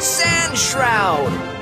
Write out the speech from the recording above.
Sand Shroud!